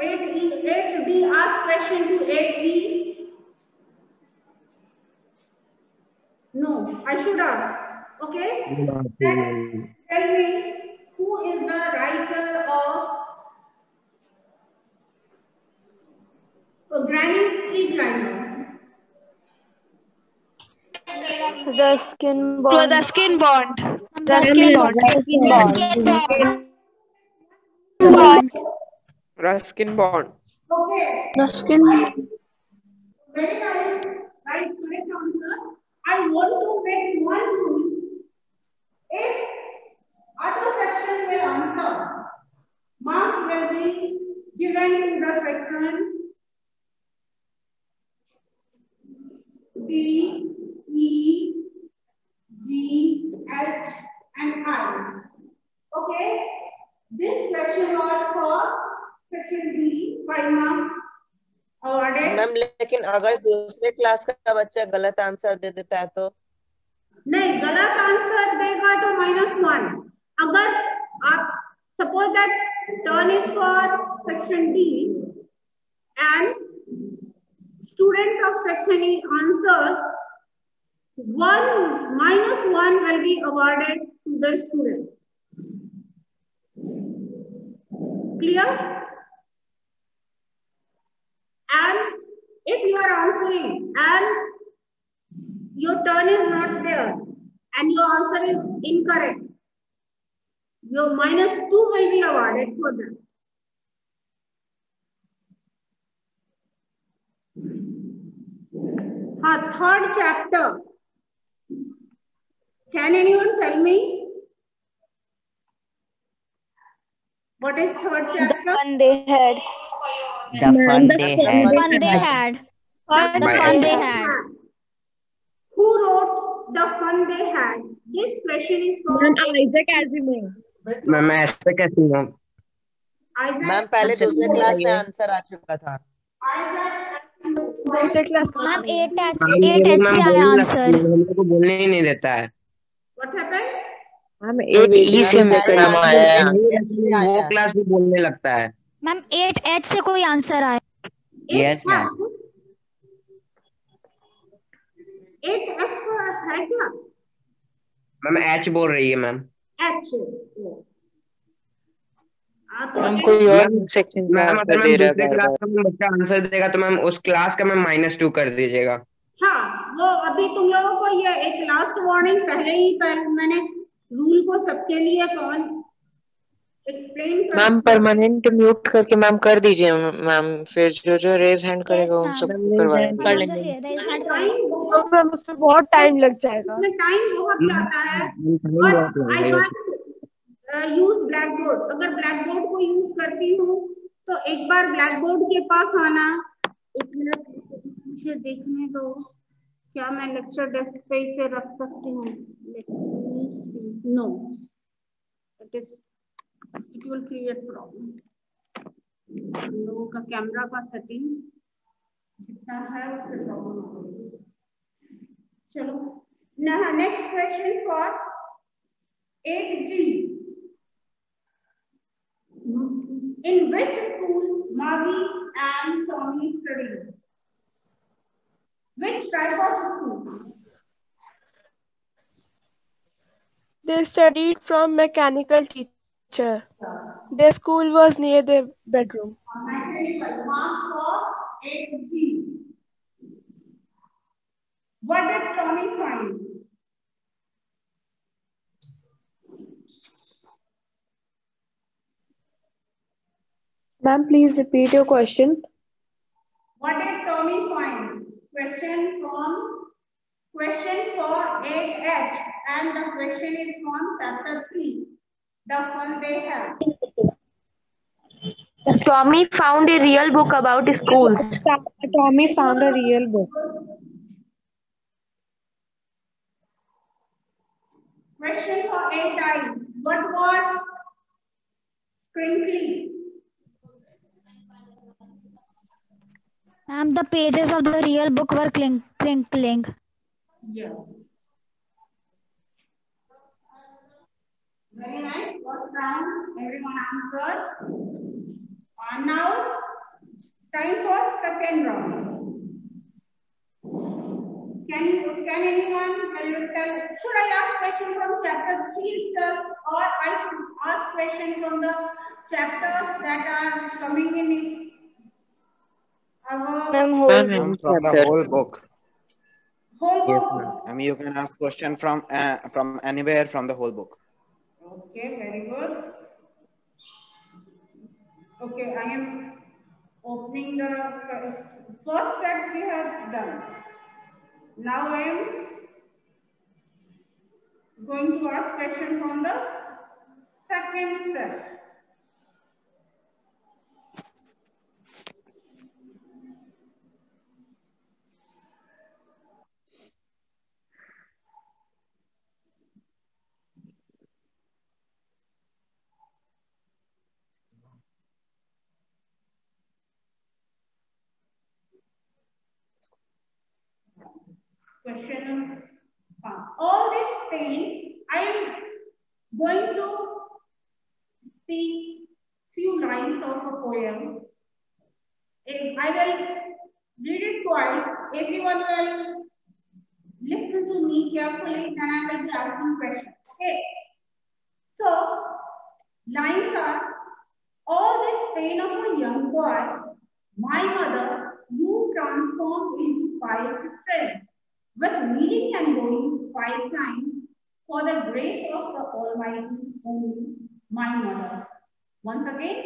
8E, 8D, ask question to 8E. No, I should ask. Okay? Then tell me who is the writer of uh, Granny's tree climber? The skin So bond. the skin bond. The The skin bond. Ruskin bond. Okay. The skin. Very nice. Right, correct answer. I want to make one rule. If other section will answer, marks will be given to the section D, E, G, H, and I. Okay? This question was for five marks ma'am लेकिन अगर दूसरे class का बच्चा गलत answer दे देता है तो? नहीं गलत आंसर देगा तो माइनस वन अगर आप suppose that turn is for section D and student of section E answer one minus one will be awarded to the student clear and if you are answering and your turn is not there and your answer is incorrect, your minus 2 will be awarded for that. हाँ, third chapter. Can anyone tell me? What is third chapter? The fun they had. The fun they had. The fun they had. The fun they had. Who wrote the fun they had? This question is from Isaac Asimov. Ma'am ऐसे कैसे हूँ Isaac. Ma'am पहले दूसरे class में answer आ चुका था Isaac. Ma'am eight H eight H से आया आंसर हमको को बोलने ही नहीं देता है What happened? Ma'am eight E से मेरे नाम आया है। वो क्लास भी बोलने लगता है मैम एट एच से कोई आंसर आया Yes, ma'am. Eight F है क्या? मैम एच बोल रही है मैम H. हाँ, तो मैम कोई और मैम, सेक्शन मैम अगर दे मैम रहा दूसरे है क्लास का मैम बच्चा आंसर देगा तो मैम उस क्लास का मैम माइनस टू कर दीजिएगा हाँ वो अभी तुम लोगों को ये एक लास्ट वार्निंग पहले ही पहले मैंने रूल को सबके लिए कौन एक्सप्लेन मैम परमानेंट म्यूट करके मैम कर दीजिए मैम फिर जो जो रेज हैंड करेगा उन hand करें। बहुत मैम उसमें बहुत टाइम लग जाएगा। टाइम बहुत जाता है। यूज़ ब्लैक बोर्ड अगर ब्लैक बोर्ड को यूज़ करती हूँ तो एक बार ब्लैक बोर्ड के पास आना। एक मिनट मुझे देखने दो। क्या मैं लेक्चर डेस्क पे इसे रख सकती हूँ? No it is it will create problem हम लोगों का कैमरा का सेटिंग जितना है उससे प्रॉब्लम होगी चलो next question for 8G. In which school Maggie and Tommy studied? Which type of school? They studied from mechanical teacher. Their school was near their bedroom. Mechanical mark for 8G. What did Tommy find? Ma'am, please repeat your question. What did Tommy find? Question from question for 8H and the question is from chapter 3. The fun they have. Tommy found a real book about schools. Tommy found a real book. Question for 8I. What was crinkly? Ma'am, the pages of the real book were clink, crinkling. Yeah. Very nice. First round, everyone answered. And now Time for second round. Can can anyone tell, tell should I ask question from chapter three itself, or I should ask question from the chapters that are coming in our Ma'am, Ma'am, from the whole book. whole Yes, book? ma'am. I mean, you can ask question from uh, from anywhere from the whole book. Okay, very good. Okay, I am opening the first set we have done. Now I am going to ask question from the second set. Question uh, all this pain, I am going to speak few lines of a poem. If I will read it twice. Everyone will listen to me carefully, then I will be asking questions. Okay. So, lines are all this pain of a young boy, my mother, you transformed into pious strength with kneeling and going five times for the grace of the Almighty only, my mother. Once again,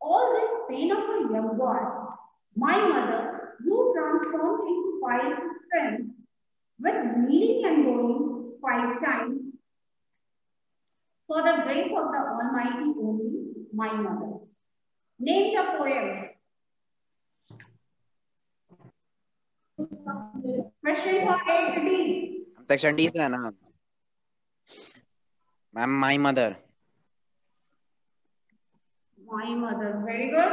all this pain of a young boy, my mother, you transformed into five strength with kneeling and going five times for the grace of the Almighty only, my mother. Name the poem. Question for 8D. Section D से है ना ma'am my mother My mother. Very good.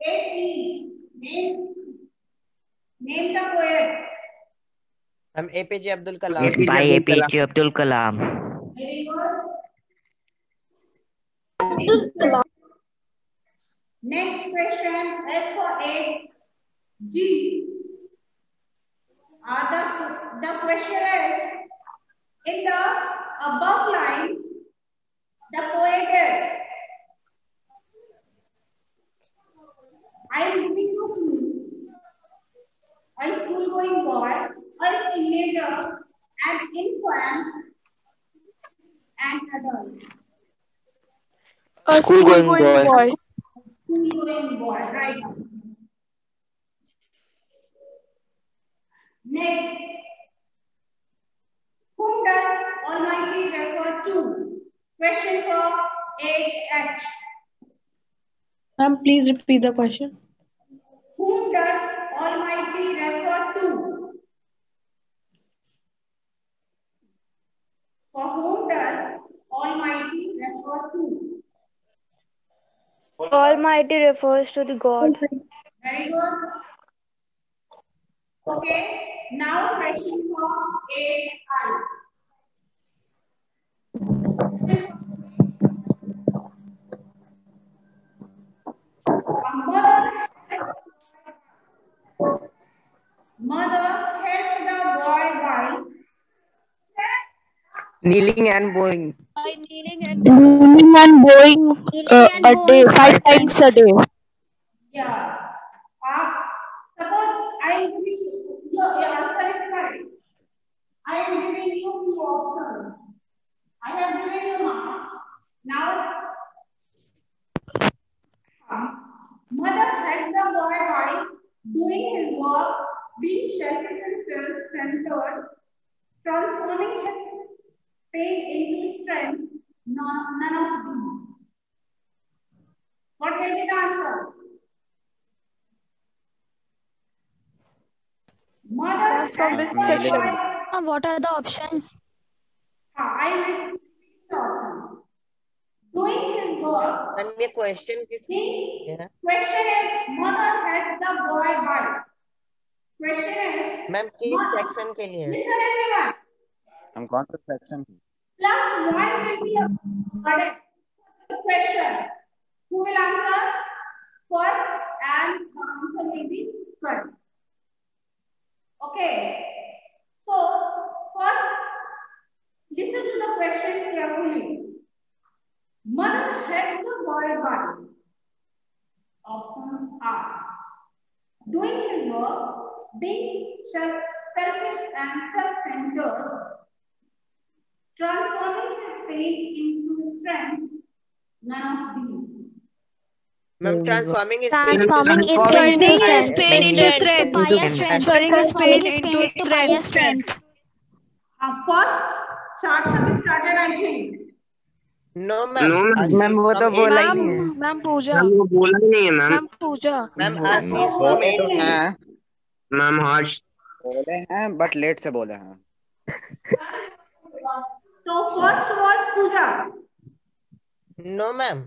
8E. Name, name the poet. हम APJ Abdul Kalam Abdul Kalam. APJ Abdul Kalam. Very good. Next question is for 8G. Uh, the, the question is, in the above line, the poet is, I am giving you a school going boy, a teenager, an infant, and adult. A School-going school-going boy. boy. School going boy, right now. Next, whom does Almighty refer to? Question for 8H. Ma'am, please repeat the question. Whom does Almighty refer to? For whom does Almighty refer to? Almighty refers to the God. Very good. Okay, now question for AI. Mother, mother helped the boy by Kneeling and bowing. Kneeling and bowing uh, and a day, bowing five five times a day. Yeah. What are the options? हाँ, I the. Doing his work. ये question किस See, question is mother helped the boy by. Question is ma'am किस mother- section के लिए है Listen everyone. हम कौन सा section Plus one will be a burden. The question. Who will answer? For will be correct. Okay. So first, listen to the question carefully. Man had the boy body. Options are doing his work, being self selfish and self-centered, transforming his pain into strength, none of these. Ma'am, transforming his Transforming his Transforming pain into his strength. pain into strength. Transforming his pain into pain into pious strength. strength. Uh, first, Sarthak started, I think. No, ma'am. No, ma'am. Ashish ma'am वो तो बोला ही ma'am नहीं है ma'am Pooja ma'am वो बोला ही नहीं है मैम मैम पूजा Ma'am, बोले Ashish मैम हर्ष बोले हैं बट लेट से बोले हैं। So first was Pooja. No, ma'am.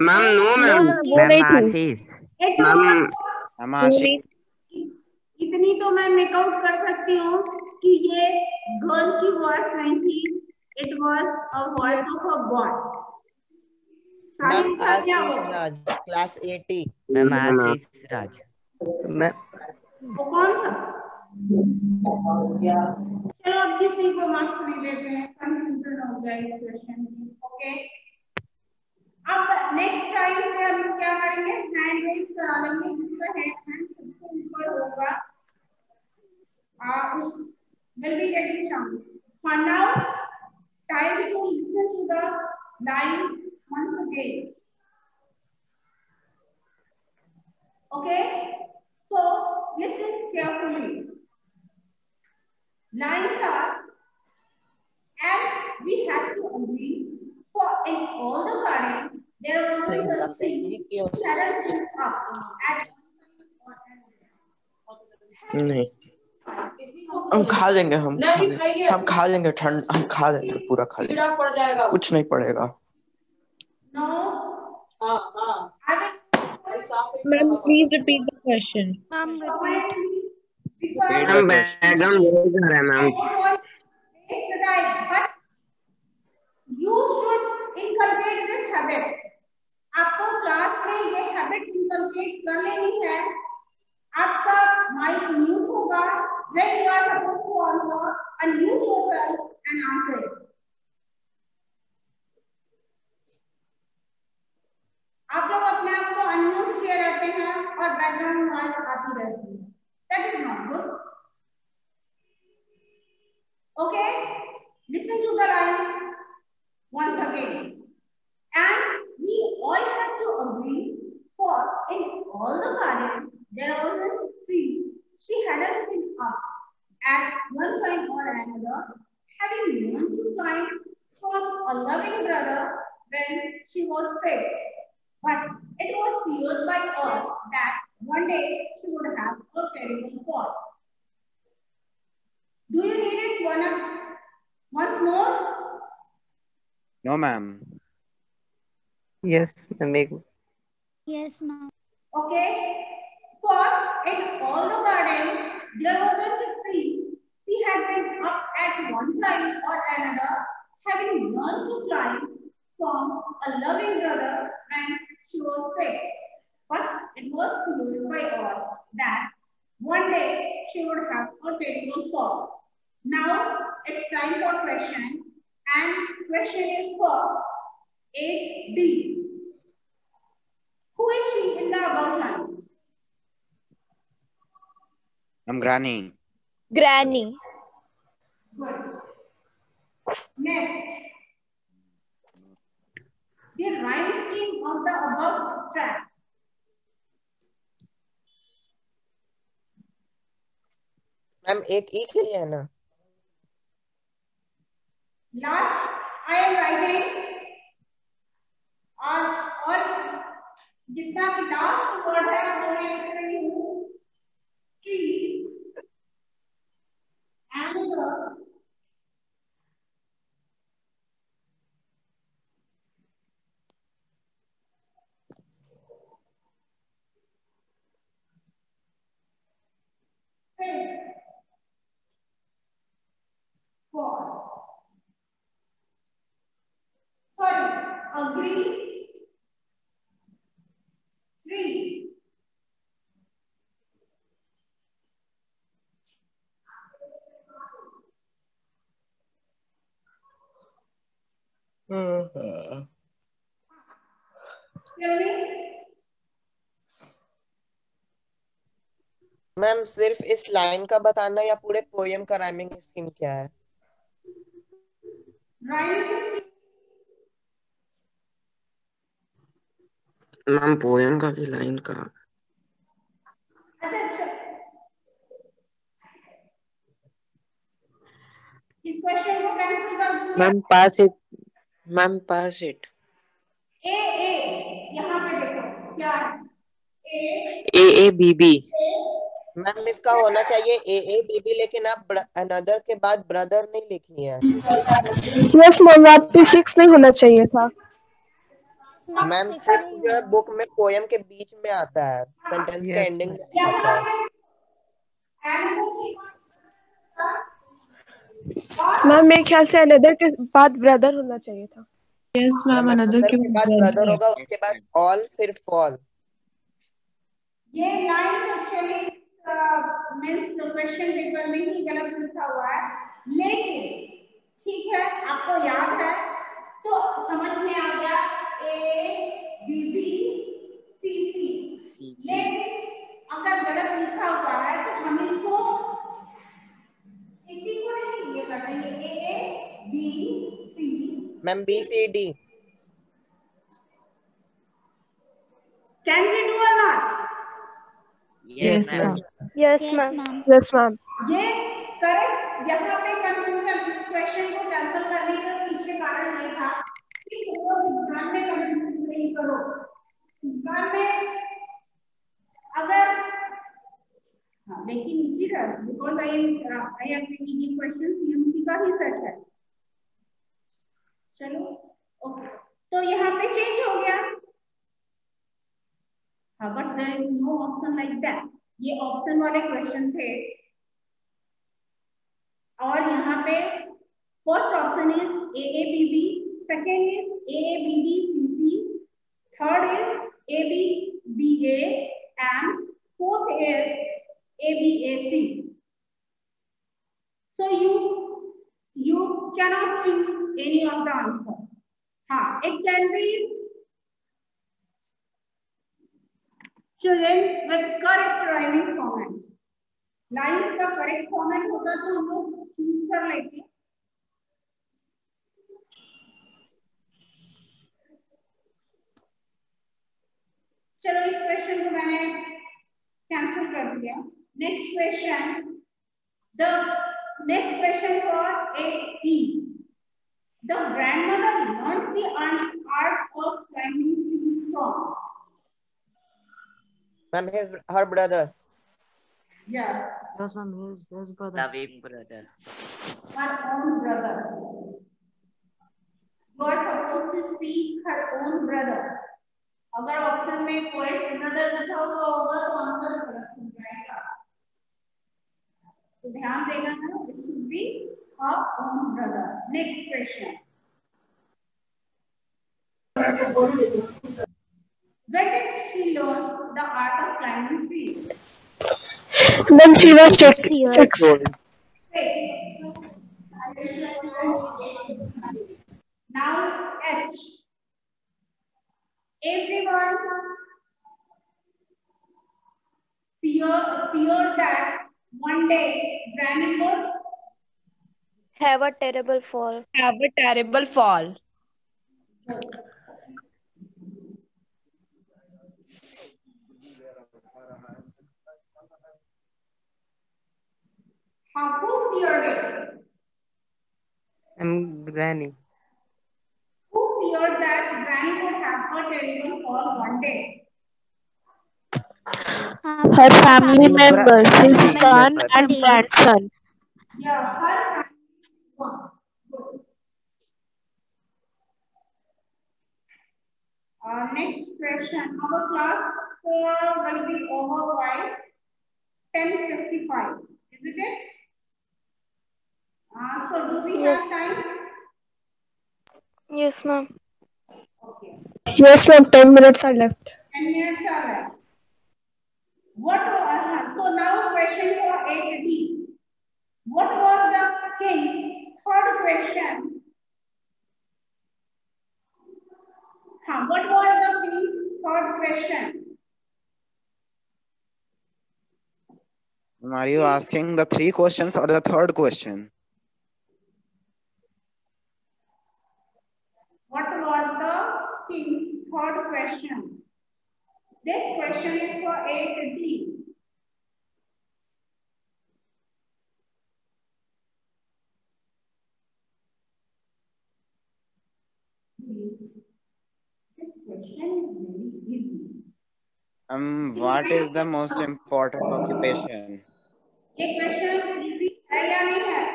Ma'am no ma'am ma'am. Ashish. Ma'am Ashish. इतनी तो मैं मेकआउट कर सकती हूँ कि ये गर्ल की वॉइस नहीं थी। It was a voice of a boy Ma'am, Ashish Raj, class 80. Ma'am Ashish Raj. मैं वो कौन था? चलो अब किसी को मार्क्स नहीं लेते हैं। कंफ्यूजन हो इस क्वेश्चन में ओके अब नेक्स्ट टाइम से हम क्या करेंगे? हैंड रेज करा लेंगे जिसका हैंड हैंड सबसे ऊपर होगा। आ उस will be getting chance for now time to listen to the lines once again. Okay? So listen carefully lines are and we have to agree for in all the garden there was a tree seven up at नहीं हम खा लेंगे हम हम खा लेंगे ठंड हम खा लेंगे पूरा खा लेंगे कुछ नहीं पड़ेगा no I will Ma'am, please repeat the question. Repeat Repeat. Background यही कर रहा है ma'am Next time, but you should inculcate this habit. आपको क्लास में ये हैबिट inculcate कर लेनी है आपका माइक म्यूट होगा when you are supposed to answer unmute yourself and answer it. आप लोग अपने आप को अनम्यूट किए रहते हैं और बैकग्राउंड नॉइज आती रहती है that is not good Okay, listen to the lines once again. And we all have to agree for in all the garden there was a tree. She hadn't been up at one time or another, having learned to climb from a loving brother when she was sick. But it was feared by all that one day she would have a terrible fall. Do you need it one, once more? No, ma'am. Yes, ma'am. Yes, ma'am. Okay. For in all the garden, there was a tree. She had been up at one time or another, having learned to climb from a loving brother purified. But it was known by all that one day she would have a terrible fall. Now it's time for question and question is for A, B. Who is she in the above line? I'm Granny. Granny. Good. Next, of the above extract. Ma'am 8E के लिए है ना Last, I am writing और और जितना भी last word है वो मैं लिख रही हूँ tree and four. Sorry, agree, three, Uh -huh. Really? Ma'am सिर्फ़ इस लाइन का बताना या पूरे पोयम का राइमिंग स्कीम क्या है? मैम पोयम का भी लाइन का। इस क्वेश्चन को कैंसिल कर दूँगा ma'am pass it ma'am pass it A A यहाँ पे देखो क्या है? A A B B. Ma'am इसका होना चाहिए ए ए बी बी लेकिन आप अनदर के बाद ब्रदर नहीं लिखी है। यस मैम आप पे सिक्स नहीं होना चाहिए था। मैम सिर्फ़ जो है बुक में पोयम के बीच में आता है। सेंटेंस का एंडिंग आता है। मैम मेरे ख्याल से अनदर के बाद ब्रदर होना चाहिए था। यस मैम अनदर के के बाद ब्रदर होगा उसके बाद ऑल फिर फॉल ये लाइन मींस क्वेश्चन पेपर में ही गलत लिखा हुआ है। लेकिन ठीक है आपको याद है? तो समझ में आ गया ए बी बी सी सी लेकिन अगर गलत लिखा हुआ है तो हम इसको इसी को नहीं ये कर देंगे। A B C ma'am B C D can we do और not Yes, Yes, Yes, ma'am. ma'am. Yes ma'am ये करेक्ट यहाँ पे कंफ्यूजन इस क्वेश्चन को कैंसिल करने का पीछे कारण ये था कि एग्ज़ाम में कंफ्यूज नहीं करो। एग्ज़ाम में अगर हाँ लेकिन इसी तरह because I am I am taking question unity का ही सेट है। चलो ओके तो यहाँ पे चेंज हो गया। हाँ but there is no option like that ये ऑप्शन वाले क्वेश्चन थे। और यहाँ पे first option is A A B B second is A A B B C C third is A B B A and fourth is A B A C so you you cannot choose any of the answer. हाँ it can be children with correct rhyming format lines का correct format होता तो हम लोग choose कर लेते। चलो, इस क्वेश्चन को मैंने कैंसिल कर दिया। Next question the next question for A E the grandmother learn the art of climbing from ma'am his her brother yeah Yes, ma'am. His his brother. The big brother. her own brother. You are supposed to speak her own brother. अगर option में poet brother लिखा हुआ होगा तो answer गलत हो जाएगा तो ध्यान देना है it should be her own brother. Next question. When did she learn the art of climbing trees? When she was six. Six years. six. Now H. Everyone fear fear that one day Granny would Have a terrible fall. Have a terrible fall. have who feared it? I'm granny. Who feared that Granny would have a terrible fall one day? Um, Her family family members, his son and grandson. Yeah, her family one. Good. Uh, next question. Our class uh, will be over by 10.55. Isn't it? Uh, so do we have time? Yes, ma'am. Okay. Yes, ma'am. Ten minutes are left. 10 minutes are left. What was, so now question for 8D. What was the king's third question हाँ what was the king's third question? Are you asking the three questions or the third question? What was the king's third question? This question is for 8D. This question is very easy. Um, what is the most important occupation? ये question easy है या नहीं है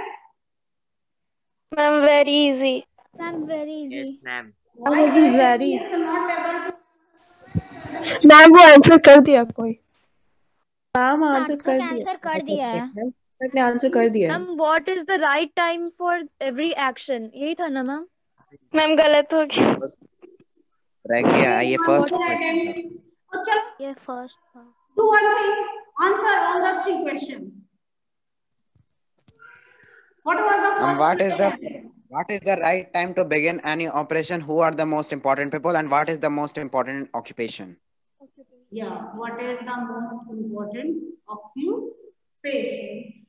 Ma'am, very easy. Ma'am, very easy. Yes, ma'am. Why it is very is not able to ma'am वो answer कर दिया कोई ma'am answer कर दिया आंसर कर दिया है ने आंसर कर दिया ma'am what is the right time for every action यही था ना मैम मैम गलत हो गया रह गया ये फ़र्स्ट तो चलो ये फ़र्स्ट था do one thing answer all the three questions what was the Um, what is the what is the right time to begin any operation? Who are the most important people, and what is the most important occupation? Yeah. What is the most important of occupation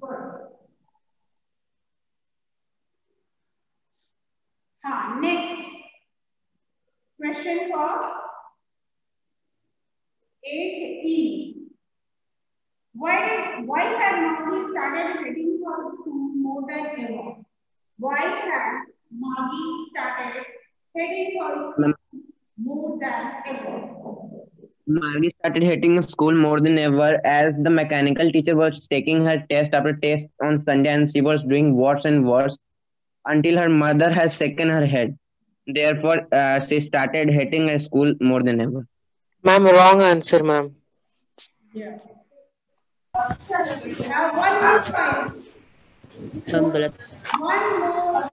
good हाँ next. Question for 8E. Why did why had Maggie started heading for school more than ever? Why had Maggie started heading for school than ever. Marley started hitting school more than ever as the mechanical teacher was taking her test after test on Sunday and she was doing worse and worse until her mother has shaken her head. Therefore, uh, she started hitting her school more than ever. Ma'am, wrong answer, ma'am. Yeah. Now, one more time. One more.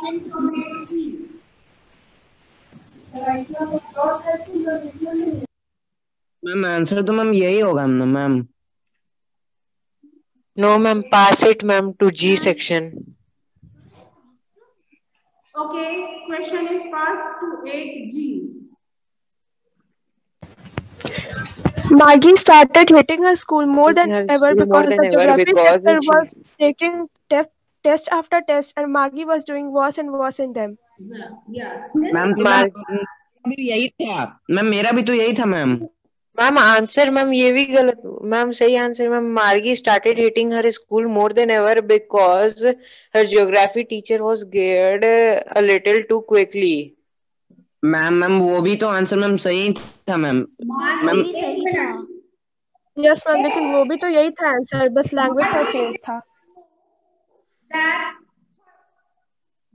One more. Ma'am answer तो ma'am यही होगा ना ma'am no ma'am pass it ma'am to G section Okay, question is passed to 8G. Maggie started hating her school more than her ever because than the ever geography because teacher was taking test after test and Maggie was doing worse and worse in them. Ma'am तो ma'am भी यही था। Ma'am मेरा भी तो यही था ma'am ma'am answer ma'am ये भी गलत मैम सही answer ma'am Margi started hitting her school more than ever because her geography teacher was geared a little too quickly ma'am ma'am वो भी तो आंसर मैम सही था मैम मैम सही था। यस मैम लेकिन वो भी तो यही था आंसर बस लैंग्वेज का चेंज था।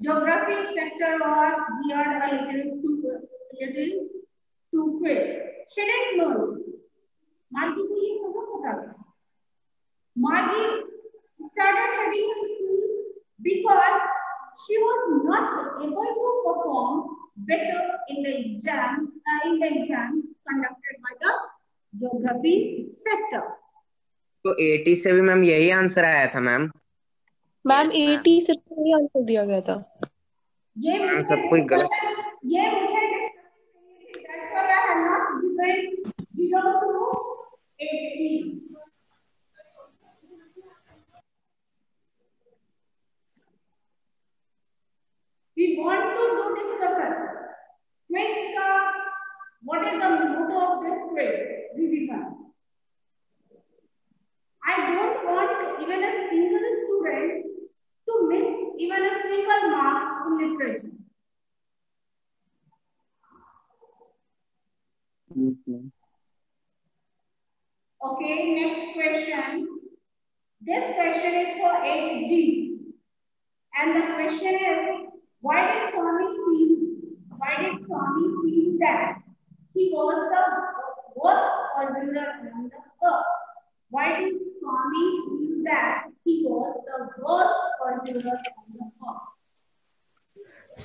Geography sector was geared a little too, little too quick. She didn't know. मार्गी को ये सब पता था. Started heading her school because she was not able to perform better in the exam, uh, in the exam conducted by the geography sector. तो 80 से भी ma'am यही आंसर आया था मैम मैम एटी से पहले आंसर दिया गया था। ये हाँ, सब कोई गलत ये मुझे that's why है ना not given 0 to 80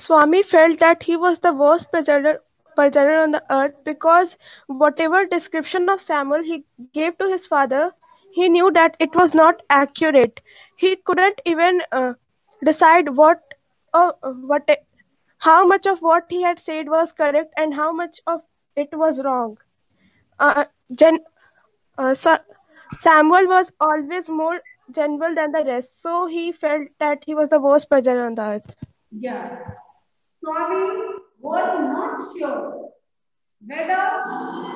Swami felt that he was the worst preserver on the earth because whatever description of Samuel he gave to his father, he knew that it was not accurate. He couldn't even uh, decide what uh, what how much of what he had said was correct and how much of it was wrong. Uh, uh, Sa- Samuel was always more general than the rest, so he felt that he was the worst person on the earth. Yeah. Swami was not sure whether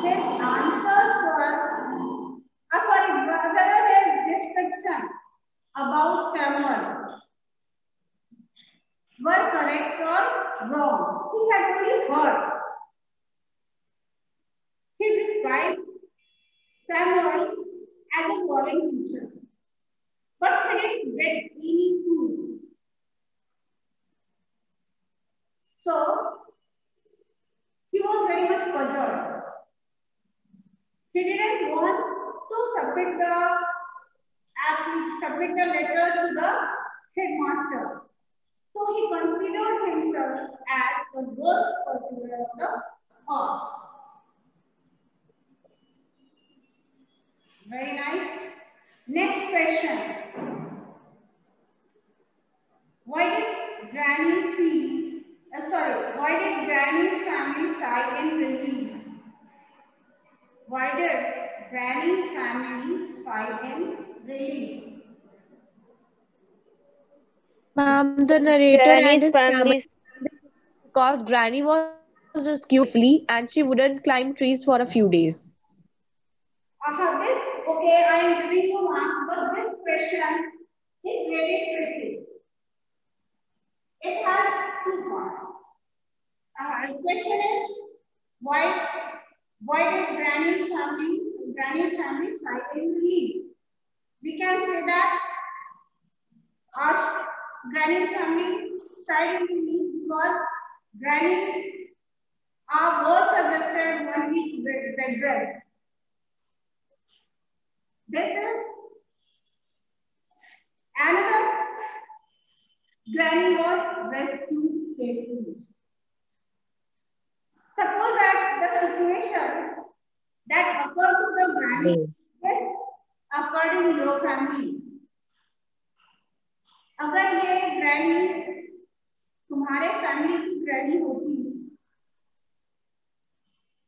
his answers were, uh, sorry, whether his description about Samuel were correct or wrong. He had only heard. He described Samuel as a drawing teacher, but he didn't get any clue. So, he was very much puzzled. He didn't want to submit the submit the letter to the headmaster. So he considered himself as the worst person of the earth. Very nice. Next question. Why did Granny feel, uh, sorry, why did Granny's family sigh in relief? Why did Granny's family sigh in relief? Ma'am, the narrator and Granny's his family. family because Granny was rescued flea and she wouldn't climb trees for a few days. Uh, this, okay, I am giving you marks, but this question is very tricky. It has two parts. Uh, question is, why, why did Granny's family, Granny's family cycle leave? We can say that our Granny's family tried to leave because Granny uh, was suggested one week rest. This is another granny was rescued safely. Suppose that the situation that occurred to the granny is occurred in your family. अगर ये granny तुम्हारे family की granny होती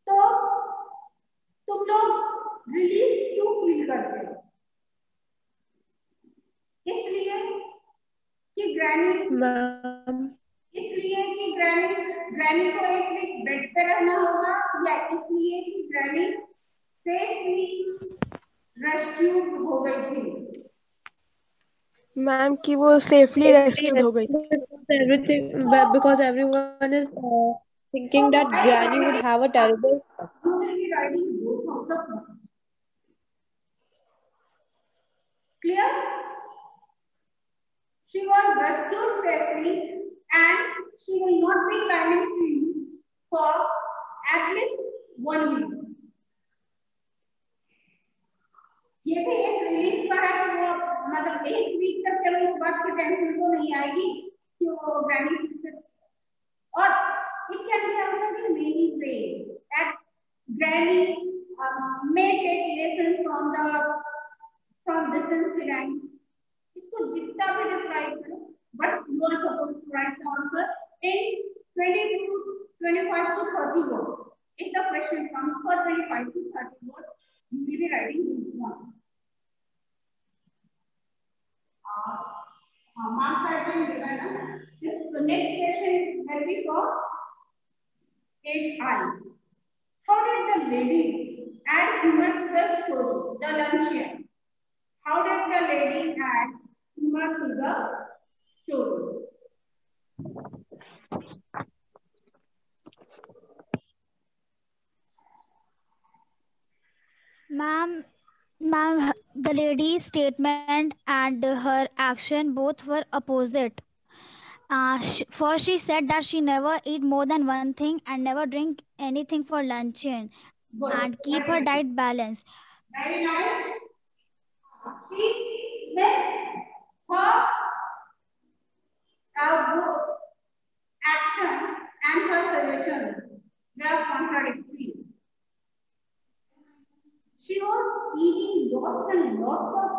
तो तुम लोग relief क्यों feel करते हो इसलिए कि ग्रैनी Ma'am, इसलिए कि ग्रैनी ग्रैनी को एक वीक बेड पे रहना होगा या इसलिए कि ग्रैनी सेफली रेस्क्यूड हो गई थी मैम कि वो सेफली रेस्क्यूड हो गई because everyone is uh, thinking that Granny would have a terrible. You will be writing both of the. Clear? She was rescued safely and she will not be climbing trees for at least one week. ये भी एक relief का है कि वो मतलब एक week तक चलो इस बात की टेंशन तो नहीं आएगी कि वो ग्रैनी और can be answered in many ways that granny um, may take lessons from the from this incident इसको जितना भी डिस्क्राइब करो you are supposed to write the answer in 20 to 25 to 30 words if the question comes for 25 to 30 words you will be writing this one uh, uh, marks have been given this the next question will be for 8i how did the lady add humor to the luncheon how did the lady add to the story Ma'am, ma'am, the lady's statement and her action both were opposite. Uh, sh- first, she said that she never eat more than one thing and never drink anything for luncheon Good. and keep her diet balanced. Very nice. She met her uh, action and her suggestion were contradictory. She was eating lots and lots of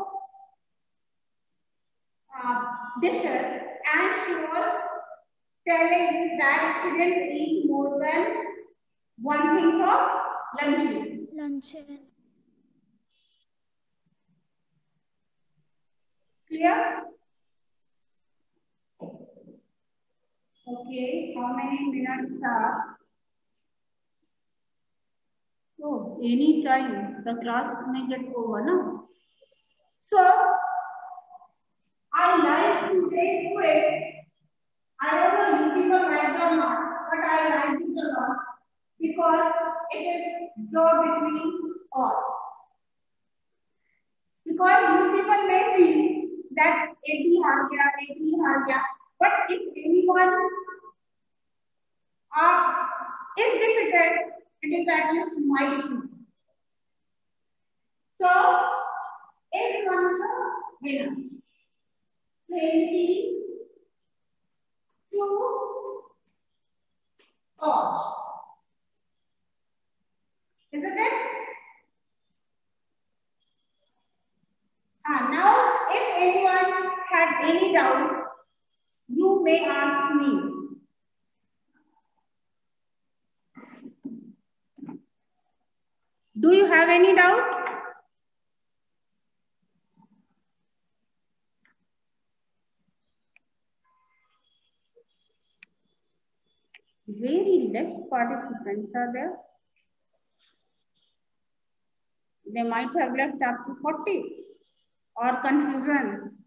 uh, dishes and she was telling that she didn't eat more than one thing for luncheon. Luncheon. Clear? Okay, how many minutes are? Oh, any time the class may get over, no? So, I like to take quick. I don't know you people like them or not, but I like it a lot because it is draw between all. Because you people may feel that 80 har gaya, 80 har gaya, but if anyone uh, is difficult, it is at least my issue. So, everyone is a winner. 20 to all. Isn't it? Ah, now, if anyone had any doubt, you may ask me. Do you have any doubt? Very less participants are there. They might have left up to 40 or confusion.